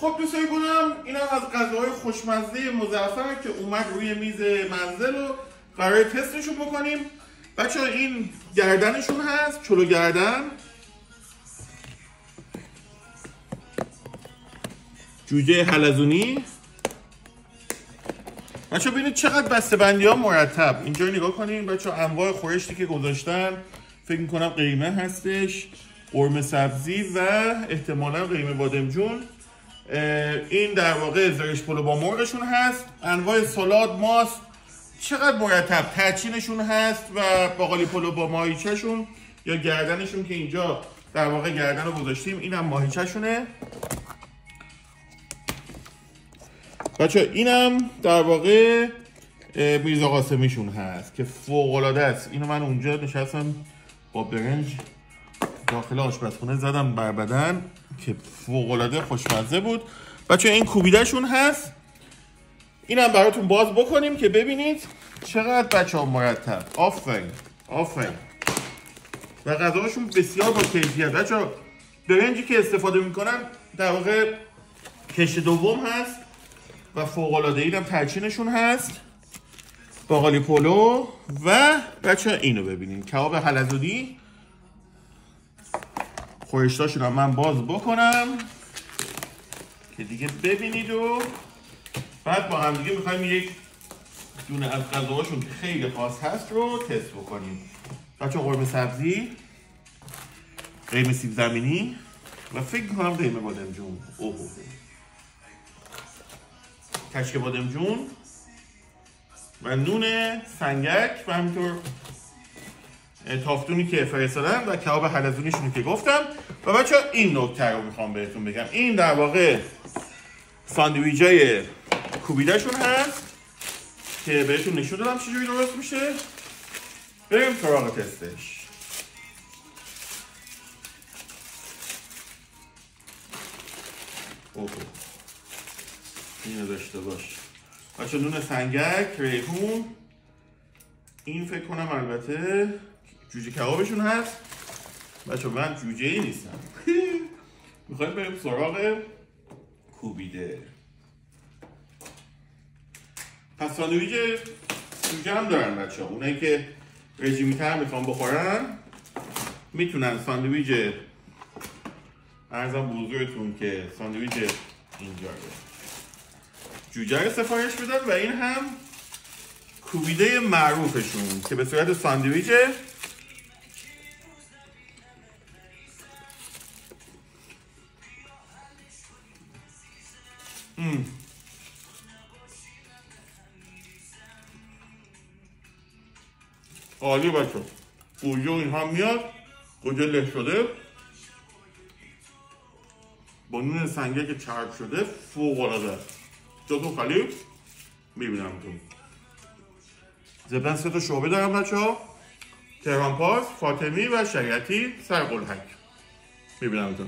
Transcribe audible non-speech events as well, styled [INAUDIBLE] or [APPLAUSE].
خب دوستای گلم این هم از غذاهای خوشمزه مزعفر که اومد روی میز منزل و قرار تستشون بکنیم. بچه این گردنشون هست چلو گردن. جوجه حلزونی. بچه ببینید چقدر بسته بندی ها مرتب. اینجا نگاه کنین بچه انواع خورشتی که گذاشتن. فکر می‌کنم قیمه هستش. قرمه سبزی و احتمالا قیمه بادمجون. این در واقع زرش پلو با مرغشون هست. انواع سالاد ماست. چقدر مرتب ترچینشون هست و باقالی پلو با ماهیچهشون یا گردنشون که اینجا در واقع گردن رو گذاشتیم اینم ماهیچهشونه. بچه اینم در واقع میرزا قاسمیشون هست که فوق است. اینو من اونجا نشستم با برنج داخل آشپزخونه زدم بر بدن. که فوق العاده خوشمزه بود. بچه این کوبیدهشون هست. اینم براتون باز بکنیم که ببینید چقدر بچه ها مرتب. آفرین آفرین. و غذاشون بسیار با کیفیت. بچه ها برنجی که استفاده می‌کنن در واقع کش دوم هست و فوق العاده اینم ترچینشون هست. باقالی پلو و بچه اینو ببینید کباب حلزونی خورشتاشون هم من باز بکنم که دیگه ببینید و بعد با هم دیگه می‌خوایم یک دونه از غذاهاشون که خیلی خاص هست رو تست بکنیم. بچه قرمه سبزی قیمه سیب زمینی و فکر می‌کنم قیمه بادمجون اوه. کشک بادمجون و نون سنگک و همینطور تافتونی که فرستادم و کباب حلزونیشون که گفتم. و بچه این نکته رو می‌خوام بهتون بگم. این در واقع ساندویج های کوبیدهشون هست که بهتون نشون دادم چجوری درست میشه. بریم سراغ تستش. اوه اینو داشته باش. بچه نون سنگک ریحون. این فکر کنم البته جوجه کبابشون هست. بچه من جوجه ای نیستم. [LAUGHS] می‌خوایم بریم سراغ کوبیده. پس ساندویج جوجه هم دارن بچه ها اونایی که رژیمی تر می‌خوان بخورن می‌تونن ساندویج ارزم بزرگتون که ساندویج اینجا جوجه رو سفارش بدن و این هم کوبیده معروفشون که به صورت ساندویچه عالی بچه گوجه این هم میاد گوجه له شده. با نون سنگه که چرب شده فوق العاده خالی؟ می‌بینم تو. زبن سه تا شعبه دارم بچه ها تهران فاطمی و شریعتی سر قلحک می‌بینم تو.